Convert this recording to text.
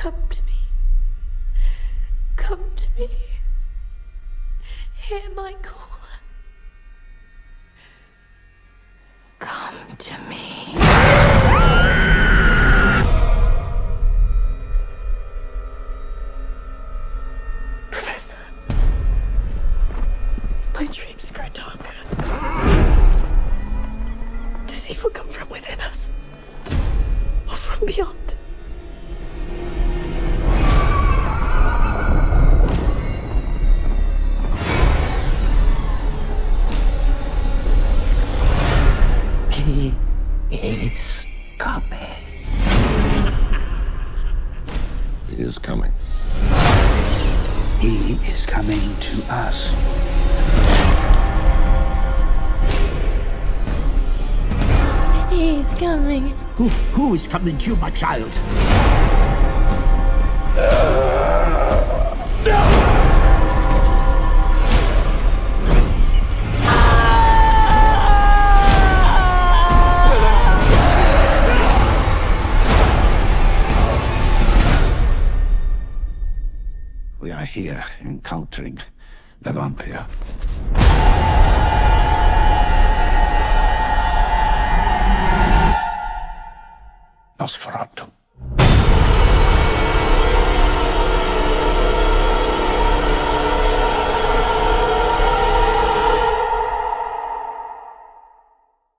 Come to me. Come to me. Hear my call. Come to me. Professor. My dreams grow darker. Does evil come from within us? Or from beyond? He is coming. He is coming. He is coming to us. He's coming. Who, who is coming to you, my child? Uh, We are here encountering the vampire. Nosferatu.